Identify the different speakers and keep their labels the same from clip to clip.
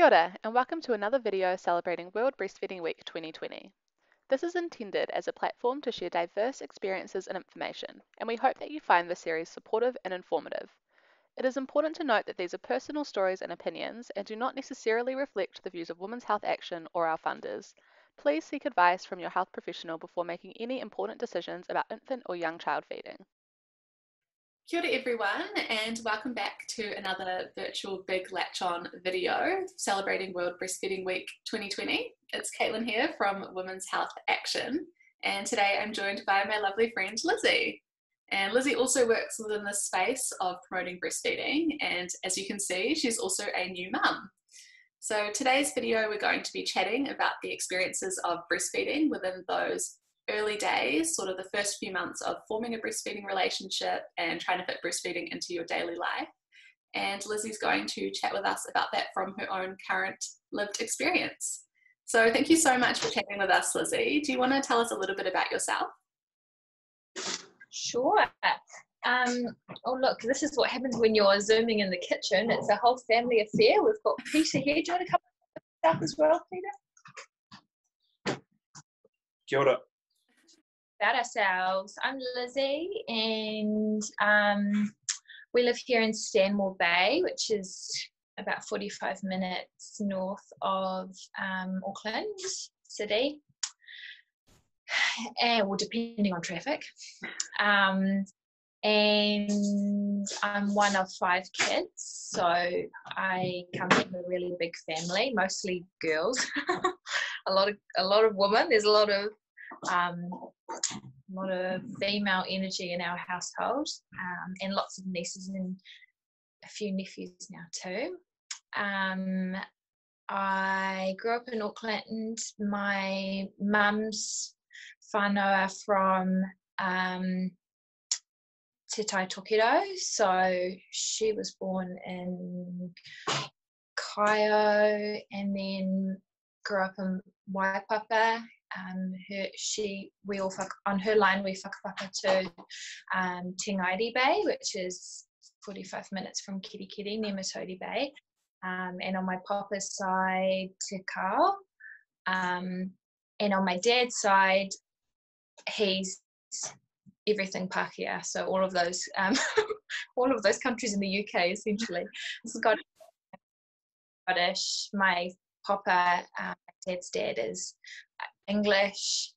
Speaker 1: Kia ora, and welcome to another video celebrating World Breastfeeding Week 2020. This is intended as a platform to share diverse experiences and information, and we hope that you find this series supportive and informative. It is important to note that these are personal stories and opinions and do not necessarily reflect the views of Women's Health Action or our funders. Please seek advice from your health professional before making any important decisions about infant or young child feeding.
Speaker 2: Kia ora everyone and welcome back to another virtual Big Latch On video celebrating World Breastfeeding Week 2020. It's Caitlin here from Women's Health Action and today I'm joined by my lovely friend Lizzie. And Lizzie also works within the space of promoting breastfeeding and as you can see she's also a new mum. So today's video we're going to be chatting about the experiences of breastfeeding within those early days, sort of the first few months of forming a breastfeeding relationship and trying to fit breastfeeding into your daily life. And Lizzie's going to chat with us about that from her own current lived experience. So thank you so much for chatting with us, Lizzie. Do you want to tell us a little bit about yourself?
Speaker 3: Sure. Um, oh, look, this is what happens when you're zooming in the kitchen. It's a whole family affair. We've got Peter here. Do you want to come up as well, Peter?
Speaker 4: Kia ora
Speaker 3: about ourselves. I'm Lizzie, and um, we live here in Stanmore Bay, which is about 45 minutes north of um, Auckland City. And well, depending on traffic. Um, and I'm one of five kids, so I come from a really big family, mostly girls. a lot of a lot of women. There's a lot of um, a lot of female energy in our household, um, and lots of nieces and a few nephews now too. Um, I grew up in Auckland. My mum's whānau from um, Te Tai Tokerau, so she was born in Kaeo and then grew up in Waipapa um, her, she we all on her line we whakapapa to um, Te Ngaere Bay, which is 45 minutes from Kerikeri near Matauri Bay, um, and on my papa's side Te Kao, um, and on my dad's side he's everything Pākehā, so all of those um, all of those countries in the UK essentially. Scottish, Scottish. My papa, uh, dad's dad is English,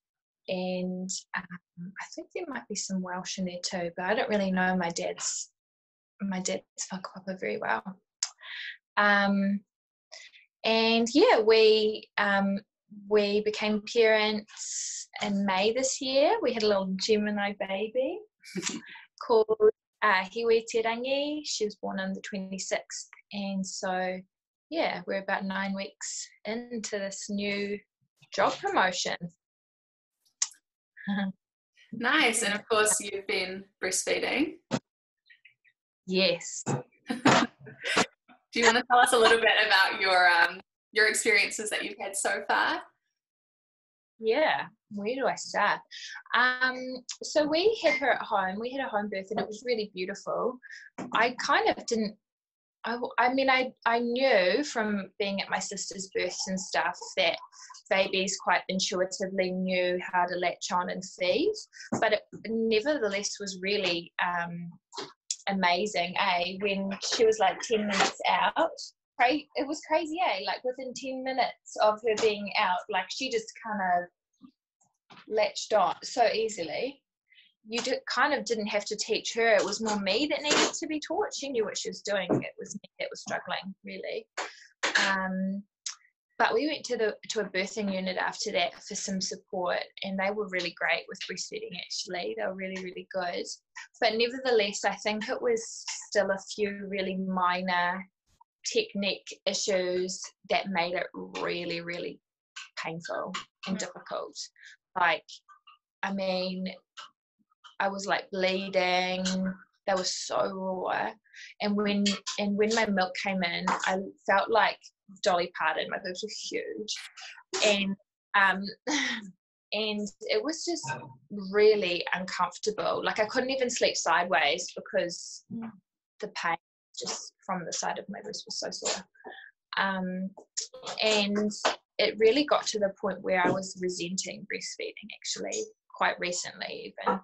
Speaker 3: and um, I think there might be some Welsh in there too, but I don't really know my dad's my dad's whakapapa very well. Um, and yeah, we um, we became parents in May this year. We had a little Gemini baby called uh, Hiwi Tirangi. She was born on the 26th, and so yeah, we're about nine weeks into this new job promotion.
Speaker 2: nice. And of course, you've been breastfeeding.
Speaker 3: Yes.
Speaker 2: Do you want to tell us a little bit about your um, your experiences that you've had so far?
Speaker 3: Yeah, where do I start? Um, so we had her at home. We had a home birth, and it was really beautiful. I kind of didn't I, I mean, I, I knew from being at my sister's births and stuff that babies quite intuitively knew how to latch on and feed, but it nevertheless was really um, amazing, eh? When she was like 10 minutes out, it was crazy, eh? Like within 10 minutes of her being out, like she just kind of latched on so easily you did, kind of didn't have to teach her. It was more me that needed to be taught. She knew what she was doing. It was me that was struggling, really. Um, but we went to the to a birthing unit after that for some support, and they were really great with breastfeeding. Actually, they were really really good. But nevertheless, I think it was still a few really minor technique issues that made it really really painful and difficult. Like, I mean, I was like bleeding. They were so raw. And when and when my milk came in, I felt like Dolly Parton. My boobs were huge, and um, and it was just really uncomfortable. Like I couldn't even sleep sideways because the pain just from the side of my wrist was so sore. Um, and it really got to the point where I was resenting breastfeeding actually quite recently even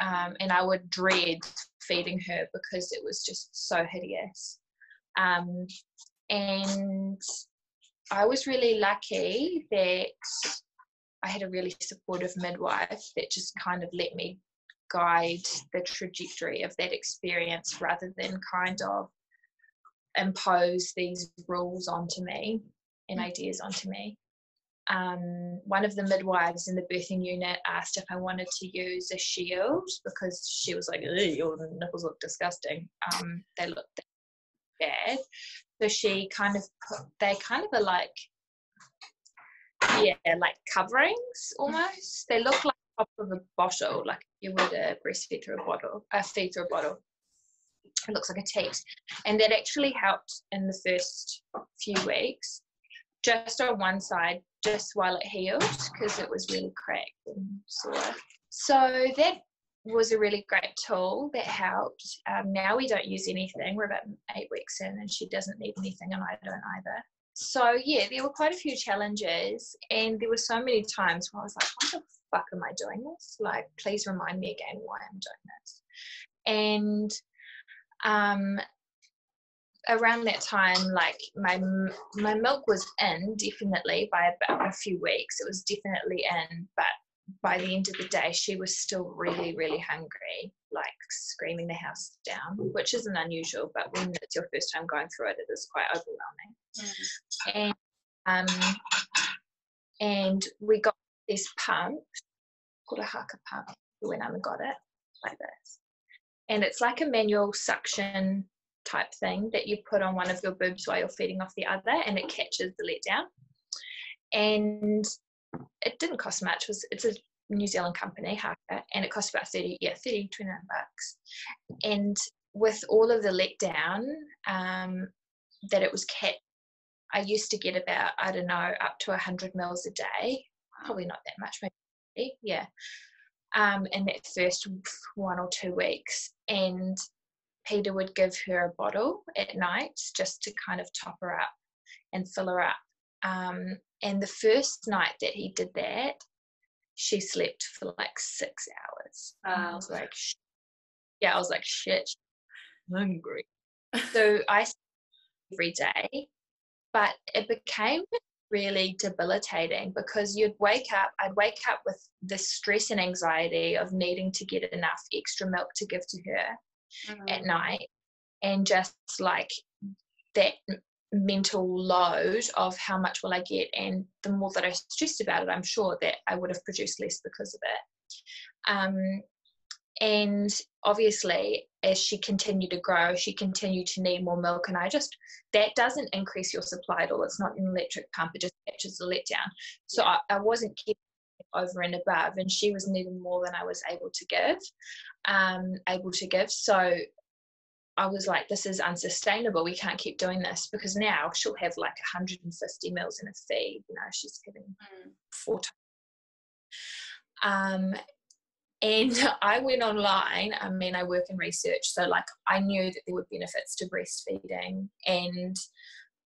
Speaker 3: um, and I would dread feeding her because it was just so hideous um, and I was really lucky that I had a really supportive midwife that just kind of let me guide the trajectory of that experience rather than kind of impose these rules onto me and mm. ideas onto me. Um, one of the midwives in the birthing unit asked if I wanted to use a shield because she was like, "Your nipples look disgusting. Um, they look bad." So she kind of put, they kind of are like, yeah, like coverings almost. They look like top of a bottle, like you would a breastfeed through a bottle, a feed through a bottle. It looks like a teat, and that actually helped in the first few weeks, just on one side, just while it healed, because it was really cracked and sore. So that was a really great tool that helped. Um, now we don't use anything. We're about eight weeks in, and she doesn't need anything, and I don't either. So yeah, there were quite a few challenges, and there were so many times where I was like, "Why the fuck am I doing this? Like, please remind me again why I'm doing this." And um, around that time, like my my milk was in definitely by about a few weeks. It was definitely in, but by the end of the day, she was still really, really hungry, like screaming the house down, which isn't unusual, but when it's your first time going through it, it is quite overwhelming. Mm. And um, and we got this pump called a Haakaa pump. We went and got it like this, and it's like a manual suction type thing that you put on one of your boobs while you're feeding off the other, and it catches the letdown. And it didn't cost much. It was it's a New Zealand company, and it cost about 30, yeah, 30, 29 bucks. And with all of the letdown um, that it was kept, I used to get about, I don't know, up to 100 mils a day. Probably not that much, maybe, yeah. Um, in that first one or two weeks. And Peter would give her a bottle at night just to kind of top her up and fill her up. Um, and the first night that he did that, she slept for like six hours. I was like, yeah, I was like, shit, hungry. so I every day, but it became really debilitating because you'd wake up, I'd wake up with the stress and anxiety of needing to get enough extra milk to give to her mm-hmm. at night. And just like that mental load of how much will I get, and the more that I stressed about it, I'm sure that I would have produced less because of it. Um, and obviously, as she continued to grow, she continued to need more milk, and I just that doesn't increase your supply at all. It's not an electric pump; it just catches the letdown. So I, I wasn't keeping over and above, and she was needing more than I was able to give. Um, able to give. So I was like, this is unsustainable. We can't keep doing this because now she'll have like 150 mils in a feed. You know, she's having mm. four times. Um, and I went online. I mean, I work in research, so like I knew that there were benefits to breastfeeding, and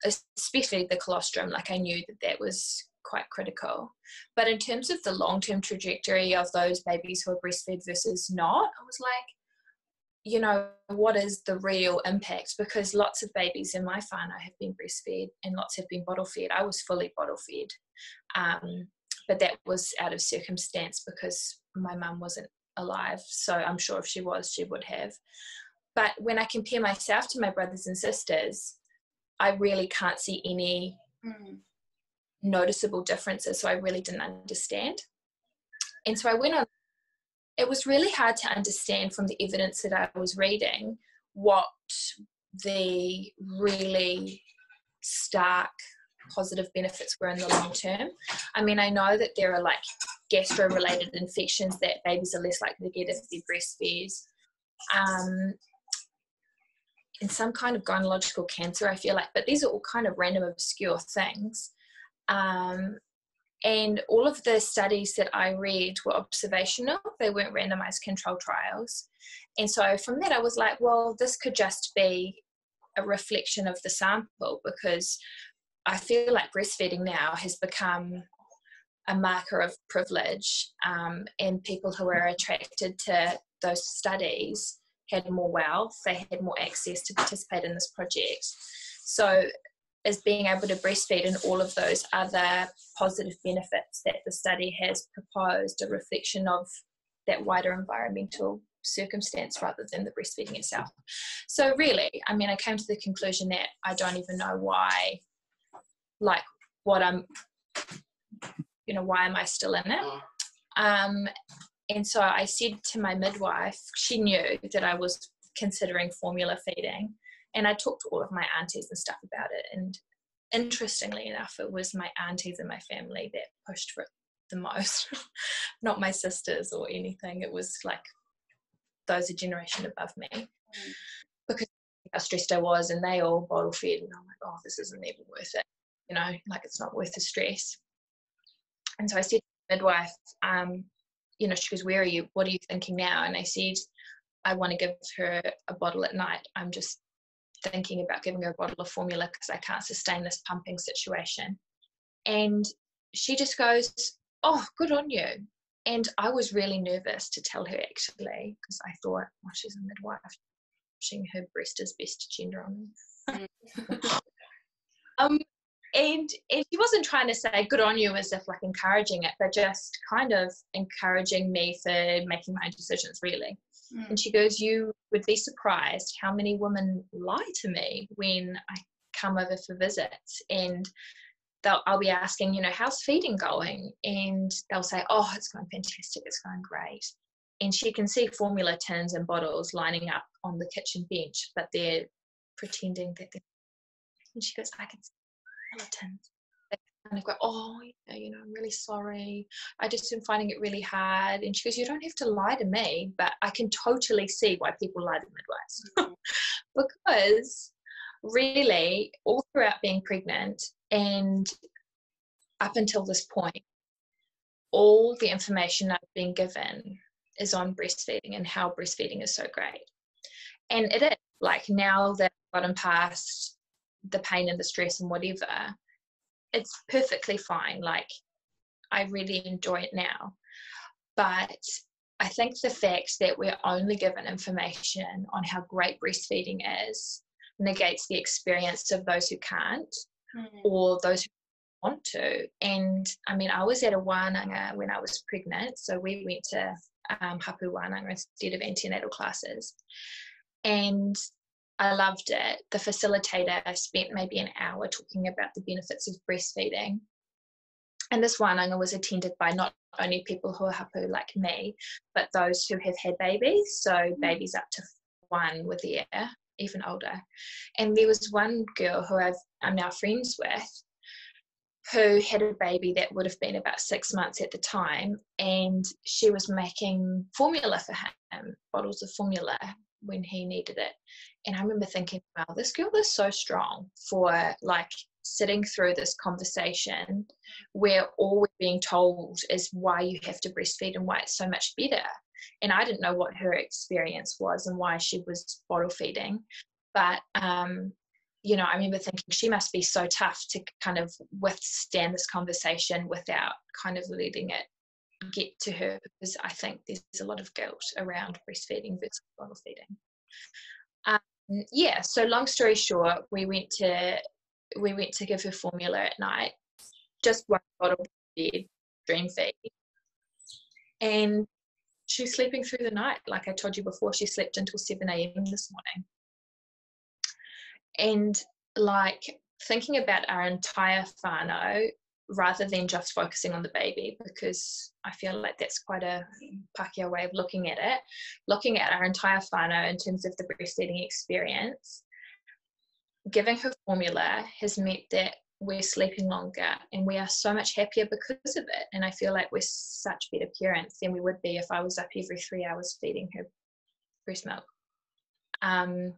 Speaker 3: especially the colostrum. Like I knew that that was quite critical. But in terms of the long-term trajectory of those babies who are breastfed versus not, I was like, you know, what is the real impact? Because lots of babies in my whānau have been breastfed and lots have been bottle fed. I was fully bottle fed. Um, but that was out of circumstance because my mum wasn't alive. So I'm sure if she was, she would have. But when I compare myself to my brothers and sisters, I really can't see any mm. Noticeable differences. So I really didn't understand. And so I went on it was really hard to understand from the evidence that I was reading what the really stark positive benefits were in the long term. I mean, I know that there are like gastro related infections that babies are less likely to get if they're breastfed. Um, and some kind of gynecological cancer, I feel like, but these are all kind of random, obscure things. Um, and all of the studies that I read were observational, they weren't randomized control trials. And so from that, I was like, well, this could just be a reflection of the sample because I feel like breastfeeding now has become a marker of privilege, um, and people who are attracted to those studies had more wealth, they had more access to participate in this project. So, as being able to breastfeed and all of those other positive benefits that the study has proposed, a reflection of that wider environmental circumstance rather than the breastfeeding itself. So, really, I mean, I came to the conclusion that I don't even know why, like, what I'm, you know, why am I still in it? Um, and so I said to my midwife, she knew that I was considering formula feeding. And I talked to all of my aunties and stuff about it. And interestingly enough, it was my aunties and my family that pushed for it the most, not my sisters or anything. It was like those a generation above me because how stressed I was, and they all bottle fed, and I'm like, oh, this isn't even worth it. You know, like it's not worth the stress. And so I said midwife, um, you know, she goes, Where are you? What are you thinking now? And I said, I want to give her a bottle at night. I'm just thinking about giving her a bottle of formula because I can't sustain this pumping situation. And she just goes, Oh, good on you. And I was really nervous to tell her actually because I thought, well, she's a midwife. Pushing her breast is best gender on me. Mm. um, and and she wasn't trying to say good on you as if like encouraging it but just kind of encouraging me for making my own decisions really mm. and she goes you would be surprised how many women lie to me when i come over for visits. And they'll i'll be asking you know how's feeding going? And they'll say oh it's going fantastic. It's going great. And she can see formula tins and bottles lining up on the kitchen bench but they're pretending that they're and she goes i can see skeletons. They kind of go, oh, you know, I'm really sorry. I just am finding it really hard. And she goes, you don't have to lie to me, but I can totally see why people lie to midwives. Mm. because really, all throughout being pregnant and up until this point, all the information I've been given is on breastfeeding and how breastfeeding is so great. And it is like now that I've gotten past the pain and the stress and whatever, it's perfectly fine. Like, I really enjoy it now. But I think the fact that we're only given information on how great breastfeeding is negates the experience of those who can't mm. or those who want to. And I mean, I was at a wānanga when I was pregnant, so we went to um, hapu wānanga instead of antenatal classes. And I loved it. The facilitator spent maybe an hour talking about the benefits of breastfeeding. And this wānanga was attended by not only people who are hapu like me, but those who have had babies, so mm. babies up to one with the air, even older. And there was one girl who I've, I'm now friends with who had a baby that would have been about six months at the time, and she was making formula for him, bottles of formula when he needed it. And I remember thinking, wow, this girl is so strong for like sitting through this conversation where all we're being told is why you have to breastfeed and why it's so much better. And I didn't know what her experience was and why she was bottle feeding. But, um, you know, I remember thinking she must be so tough to kind of withstand this conversation without kind of letting it get to her because I think there's a lot of guilt around breastfeeding versus bottle feeding. Um, yeah, so long story short, we went to we went to give her formula at night, just one bottle bed, dream feed, and she's sleeping through the night. Like I told you before, she slept until seven a.m. this morning, and like thinking about our entire whānau rather than just focusing on the baby because I feel like that's quite a Pākehā way of looking at it. Looking at our entire whānau in terms of the breastfeeding experience, giving her formula has meant that we're sleeping longer and we are so much happier because of it. And I feel like we're such better parents than we would be if I was up every three hours feeding her breast milk. Um,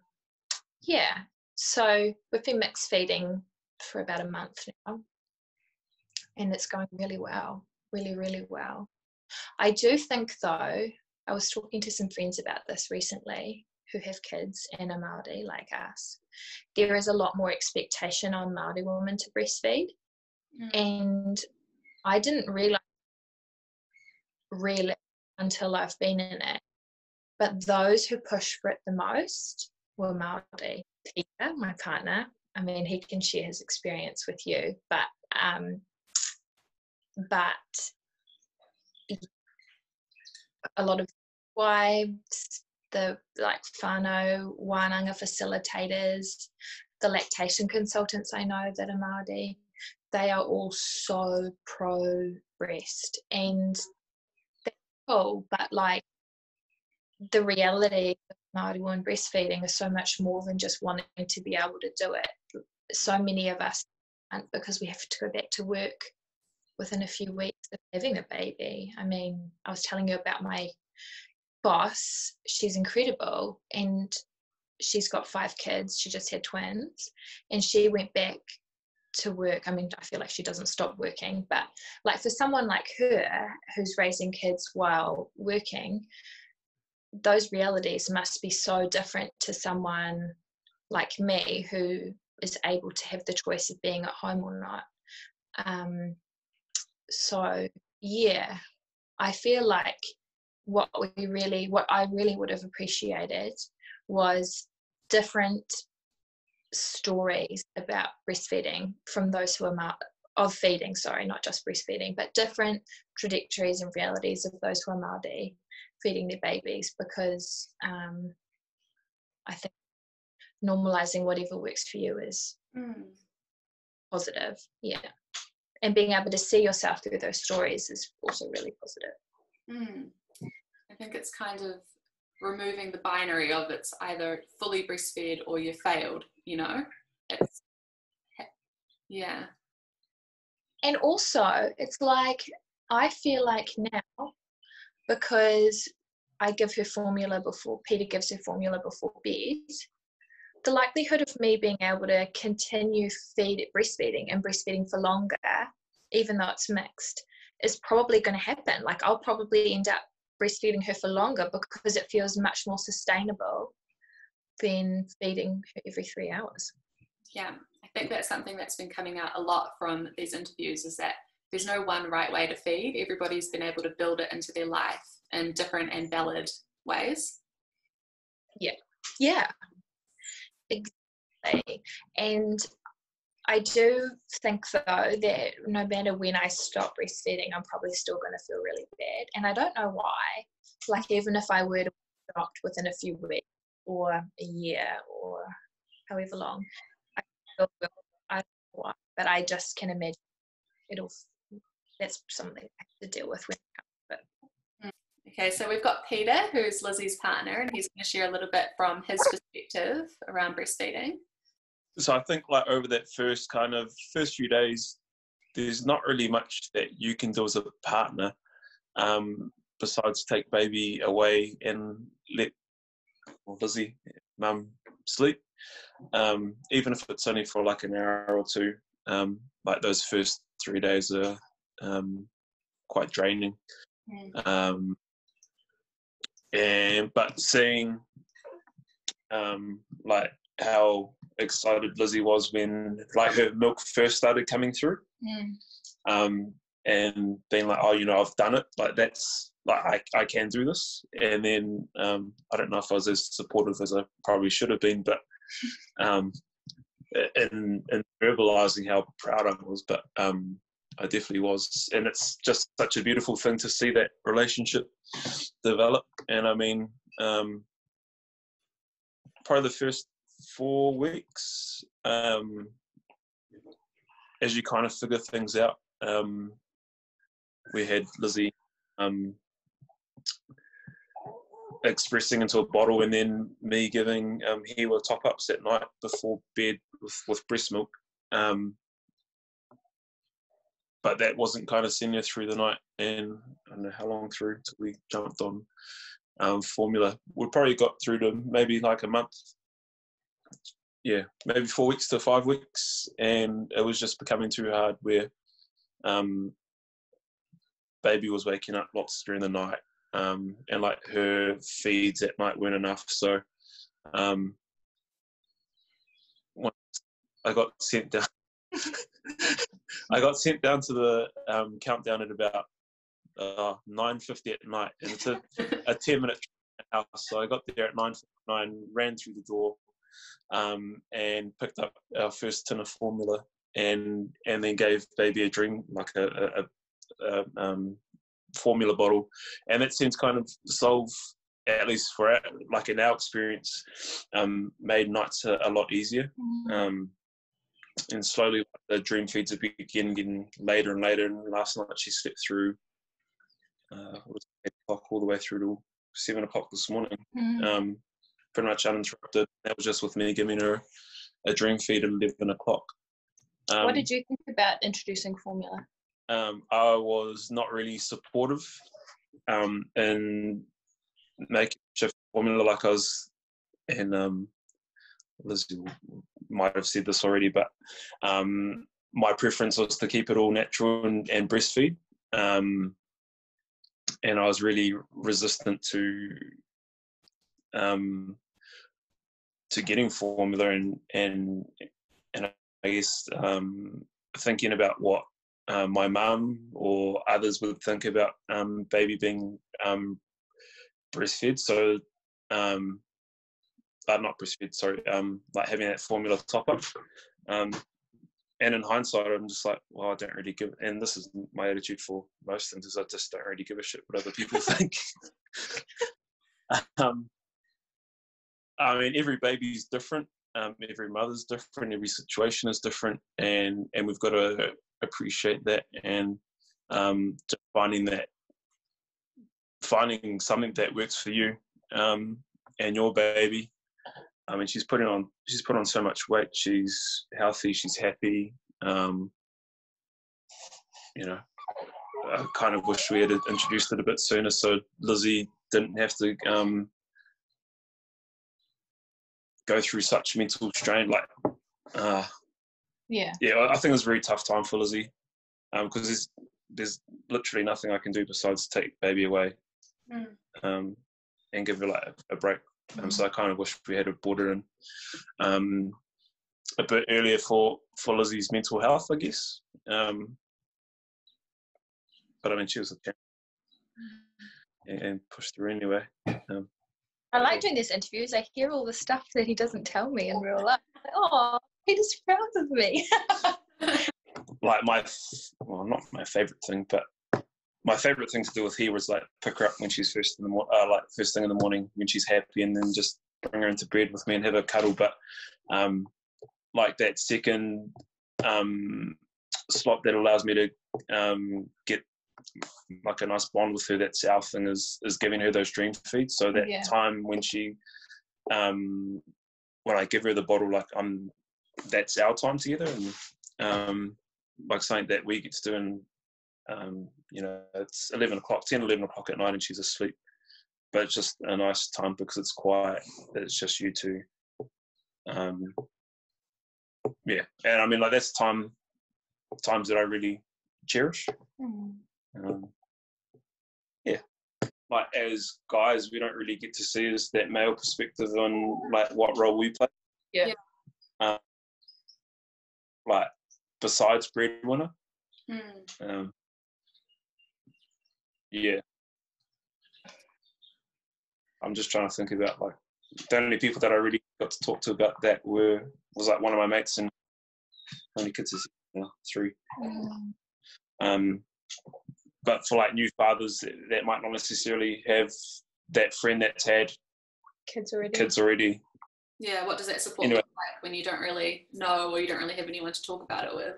Speaker 3: yeah, so we've been mixed feeding for about a month now and it's going really well, really, really well. I do think, though, I was talking to some friends about this recently who have kids and are Māori like us, there is a lot more expectation on Māori women to breastfeed. Mm. And I didn't realize really until I've been in it. But those who push for it the most were Māori. Peter, my partner, I mean, he can share his experience with you, but um, but a lot of wives, the like whānau, wānanga facilitators, the lactation consultants I know that are Māori, they are all so pro breast and that's cool, but like the reality of Māori women breastfeeding is so much more than just wanting to be able to do it. So many of us, because we have to go back to work within a few weeks of having a baby. I mean, I was telling you about my boss. She's incredible and she's got five kids. She just had twins and she went back to work. I mean, I feel like she doesn't stop working, but like for someone like her who's raising kids while working, those realities must be so different to someone like me who is able to have the choice of being at home or not. Um, so yeah, I feel like what we really, what I really would have appreciated was different stories about breastfeeding from those who are mar- of feeding, sorry, not just breastfeeding, but different trajectories and realities of those who are Māori feeding their babies because um, I think normalizing whatever works for you is mm. positive. Yeah and being able to see yourself through those stories is also really positive.
Speaker 2: Mm. I think it's kind of removing the binary of it's either fully breastfed or you failed, you know? It's, yeah.
Speaker 3: And also, it's like, I feel like now, because I give her formula before, Peter gives her formula before bed, the likelihood of me being able to continue feed breastfeeding and breastfeeding for longer, even though it's mixed, is probably going to happen. Like I'll probably end up breastfeeding her for longer because it feels much more sustainable than feeding her every three hours.
Speaker 2: Yeah, I think that's something that's been coming out a lot from these interviews is that there's no one right way to feed. Everybody's been able to build it into their life in different and valid ways.
Speaker 3: Yeah, yeah, exactly. And I do think though that no matter when I stop breastfeeding, I'm probably still going to feel really bad, and I don't know why. Like even if I were to stopped within a few weeks or a year or however long, I I don't know why, but I just can imagine it'll. That's something I have to deal with when.
Speaker 2: Okay, so we've got Peter, who's Lizzie's partner, and he's going to share a little bit from his perspective around breastfeeding
Speaker 4: so I think like over that first kind of first few days, there's not really much that you can do as a partner, um, besides take baby away and let Lizzie, mum, sleep. Um, even if it's only for like an hour or two, um, like those first three days are um, quite draining. Mm. Um, and but seeing um, like how excited Lizzie was when like her milk first started coming through. Mm. Um, and being like, oh, you know, I've done it. Like that's like I, I can do this. And then um, I don't know if I was as supportive as I probably should have been, but um, in in verbalizing how proud I was, but um, I definitely was. And it's just such a beautiful thing to see that relationship develop. And I mean, um, probably the first four weeks um, as you kind of figure things out. Um, we had Lizzie um, expressing into a bottle and then me giving um, top ups at night before bed with, with breast milk. Um, but that wasn't kind of senior through the night and I don't know how long through until we jumped on um, formula. We probably got through to maybe like a month yeah, maybe four weeks to five weeks, and it was just becoming too hard. Where um, baby was waking up lots during the night, um, and like her feeds at night weren't enough. So Um, I got sent down. I got sent down to the um, countdown at about uh, 9.50 at night, and it's a, a 10 minute house. So I got there at 9.59, ran through the door, um, and picked up our first tin of formula, and and then gave baby a drink, like a, a, a um, formula bottle, and that seems kind of solve at least for our, like in our experience, um, made nights a, a lot easier. Mm-hmm. Um, and slowly the dream feeds have begun getting later and later. And last night she slept through uh, eight o'clock all the way through to seven o'clock this morning, mm-hmm. um, pretty much uninterrupted. That was just with me giving her a dream feed at eleven o'clock.
Speaker 3: Um, what did you think about introducing formula?
Speaker 4: Um, I was not really supportive um, in making shift formula like I was, and um, Liz might have said this already, but um, my preference was to keep it all natural and, and breastfeed. Um, and I was really resistant to um, to getting formula and and and I guess um, thinking about what uh, my mum or others would think about um, baby being um, breastfed. So, um, uh, not pursued, sorry, um, like having that formula top up. Um, and in hindsight, I'm just like, well, I don't really give. And this is my attitude for most things: is I just don't really give a shit what other people think. um, I mean, every baby is different. Um, every mother's different. Every situation is different, and and we've got to appreciate that and um, finding that finding something that works for you um, and your baby. I mean, she's putting on she's put on so much weight. She's healthy. She's happy. Um, you know, I kind of wish we had introduced it a bit sooner, so Lizzie didn't have to um, go through such mental strain. Like, uh,
Speaker 3: yeah,
Speaker 4: yeah, I think it was a very tough time for Lizzie because um, there's there's literally nothing I can do besides take baby away mm. um, and give her like a, a break. Um, so I kind of wish we had brought her in um, a bit earlier for for Lizzie's mental health, I guess. Um, but I mean, she was a parent and, and pushed through anyway. Um,
Speaker 3: I like doing these interviews. I hear all the stuff that he doesn't tell me in real life. Like, oh, he just proud of me.
Speaker 4: like my, well, not my favorite thing, but my favorite thing to do with her was like pick her up when she's first in the morning, uh, like first thing in the morning when she's happy, and then just bring her into bed with me and have a cuddle. But um, like that second um, slot that allows me to um, get like a nice bond with her. That south thing is is giving her those dream feeds. So that yeah. time when she um, when I give her the bottle, like I'm that's our time together and um, like something that we get to do and um, you know it's 11 o'clock 10 11 o'clock at night and she's asleep but it's just a nice time because it's quiet it's just you two um, yeah and i mean like that's time times that i really cherish mm. um, yeah like as guys we don't really get to see is that male perspective on like what role we play
Speaker 3: yeah, yeah. Um,
Speaker 4: like besides breadwinner. Mm. Um, yeah. I'm just trying to think about like the only people that I really got to talk to about that were was like one of my mates and how many kids is now? Three. Mm. Um, but for like new fathers that might not necessarily have that friend that's had
Speaker 3: kids already.
Speaker 4: Kids already.
Speaker 2: Yeah, what does that support anyway. look like when you don't really know or you don't really have anyone to talk about it with?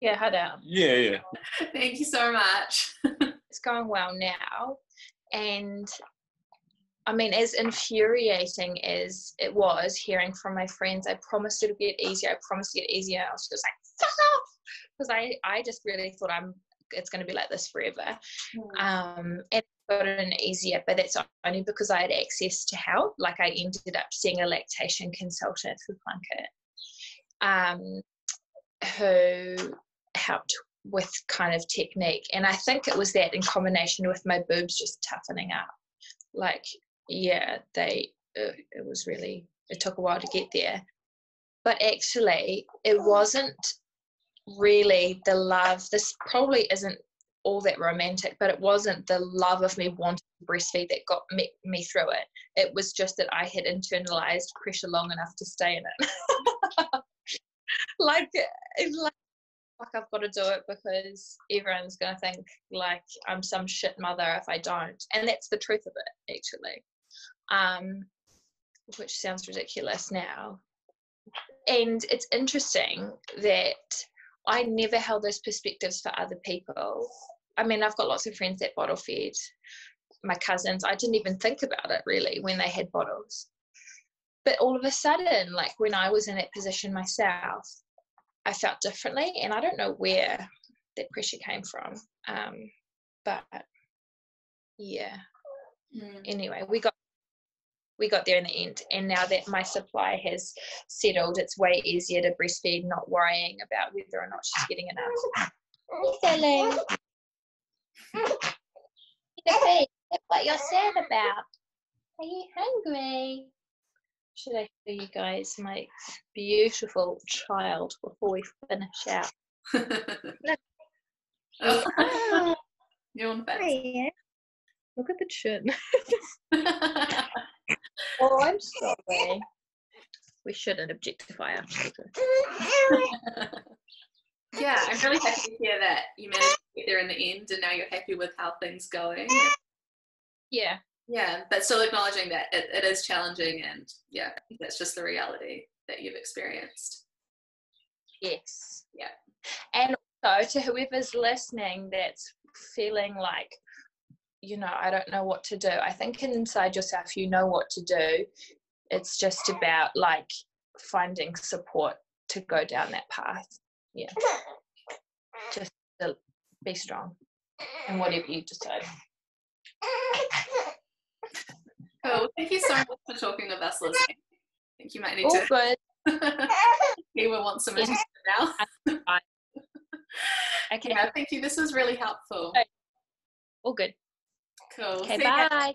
Speaker 3: Yeah, head out.
Speaker 4: Yeah, yeah.
Speaker 2: Thank you so much.
Speaker 3: it's going well now. And I mean, as infuriating as it was hearing from my friends, I promised it'll get easier. I promised to get easier. I was just like, fuck off. Because I, I just really thought I'm it's going to be like this forever. Mm. Um, and gotten easier, but that's only because I had access to help. Like I ended up seeing a lactation consultant for Plunket, um, who helped with kind of technique. And I think it was that in combination with my boobs just toughening up. Like, yeah, they it, it was really it took a while to get there but actually it wasn't really the love this probably isn't all that romantic but it wasn't the love of me wanting to breastfeed that got me, me through it it was just that i had internalized pressure long enough to stay in it like like fuck i've got to do it because everyone's going to think like i'm some shit mother if i don't and that's the truth of it actually um which sounds ridiculous now and it's interesting that I never held those perspectives for other people. I mean, I've got lots of friends that bottle fed. My cousins, I didn't even think about it really when they had bottles. But all of a sudden, like when I was in that position myself, I felt differently. And I don't know where that pressure came from. Um, but yeah. Mm. Anyway, we got we got there in the end. And now that my supply has settled, it's way easier to breastfeed, not worrying about whether or not she's getting enough. Selling. what you're sad about. Are you hungry? Should I show you guys my beautiful child before we finish out?
Speaker 2: oh. You're on bed.
Speaker 3: Look at the chin. oh, I'm sorry. We shouldn't objectify our children.
Speaker 2: yeah, I'm really happy to hear that you managed to get there in the end and now you're happy with how things going.
Speaker 3: Yeah.
Speaker 2: Yeah, but still acknowledging that it, it is challenging and yeah, that's just the reality that you've experienced.
Speaker 3: Yes.
Speaker 2: Yeah.
Speaker 3: And also to whoever's listening that's feeling like you know, I don't know what to do. I think inside yourself, you know what to do. It's just about like finding support to go down that path. Yeah. Just be strong and whatever you decide.
Speaker 2: Cool. Thank you so much for talking with us, Lizzie. I think you might need All
Speaker 3: to. good.
Speaker 2: he will want some attention now. okay. Yeah, thank you. This was really helpful.
Speaker 3: All good.
Speaker 2: Cool.
Speaker 3: Okay, bye.